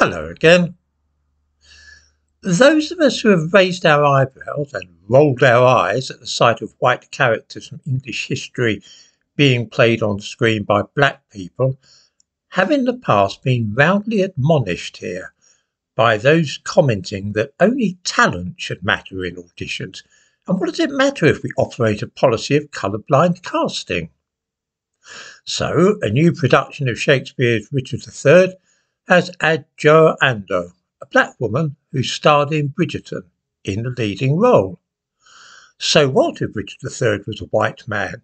Hello again. Those of us who have raised our eyebrows and rolled our eyes at the sight of white characters from English history being played on screen by black people have in the past been roundly admonished here by those commenting that only talent should matter in auditions. And what does it matter if we operate a policy of colourblind casting? So, a new production of Shakespeare's Richard III has Adjoa Andoh, a black woman who starred in Bridgerton in the leading role. So what if Richard III was a white man?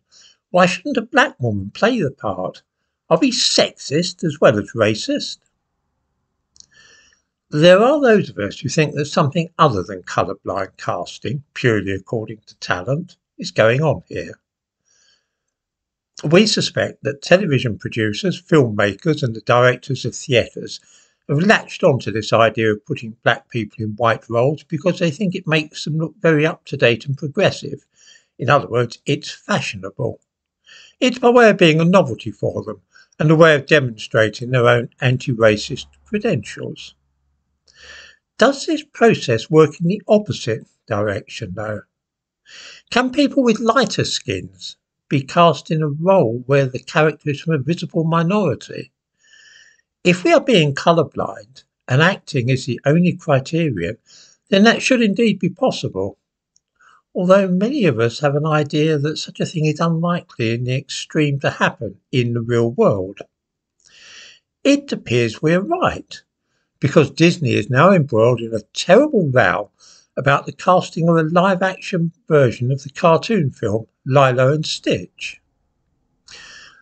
Why shouldn't a black woman play the part? Are we sexist as well as racist? There are those of us who think that something other than colourblind casting, purely according to talent, is going on here. We suspect that television producers, filmmakers, and the directors of theatres have latched onto this idea of putting black people in white roles because they think it makes them look very up to date and progressive. In other words, it's fashionable. It's by way of being a novelty for them and a way of demonstrating their own anti racist credentials. Does this process work in the opposite direction, though? Can people with lighter skins be cast in a role where the character is from a visible minority? If we are being colourblind and acting is the only criterion, then that should indeed be possible. Although many of us have an idea that such a thing is unlikely in the extreme to happen in the real world. It appears we're right, because Disney is now embroiled in a terrible row about the casting of a live action version of the cartoon film Lilo and Stitch.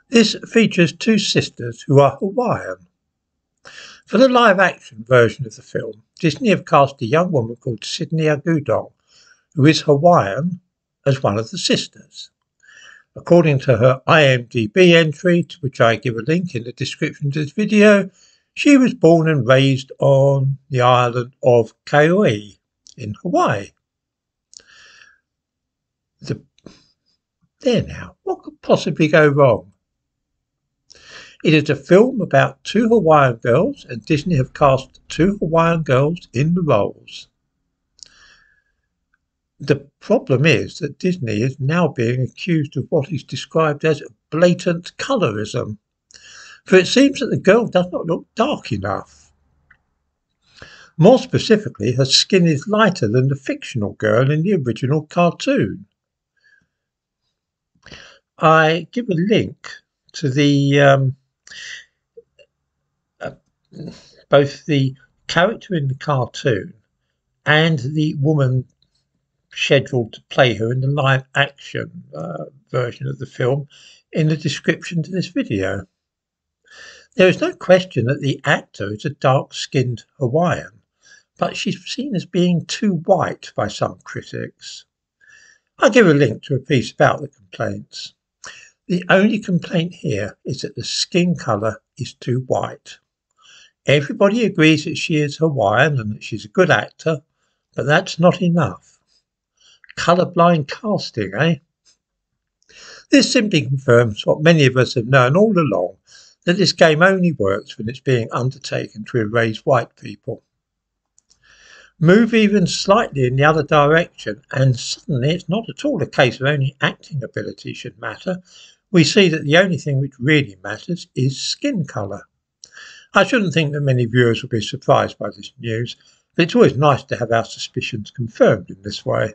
This features two sisters who are Hawaiian. For the live action version of the film, Disney have cast a young woman called Sydney Agudong, who is Hawaiian, as one of the sisters. According to her IMDb entry, to which I give a link in the description to this video, she was born and raised on the island of Kauai in Hawaii. The, there now, what could possibly go wrong? It is a film about two Hawaiian girls, and Disney have cast two Hawaiian girls in the roles. The problem is that Disney is now being accused of what is described as blatant colorism, for it seems that the girl does not look dark enough. More specifically, her skin is lighter than the fictional girl in the original cartoon. I give a link to the um, both the character in the cartoon and the woman scheduled to play her in the live action uh, version of the film in the description to this video. There is no question that the actor is a dark skinned Hawaiian, but she's seen as being too white by some critics. I'll give a link to a piece about the complaints. The only complaint here is that the skin colour is too white. Everybody agrees that she is Hawaiian and that she's a good actor, but that's not enough. Colourblind casting, eh? This simply confirms what many of us have known all along that this game only works when it's being undertaken to erase white people. Move even slightly in the other direction, and suddenly it's not at all a case of only acting ability should matter, we see that the only thing which really matters is skin colour. I shouldn't think that many viewers will be surprised by this news, but it's always nice to have our suspicions confirmed in this way.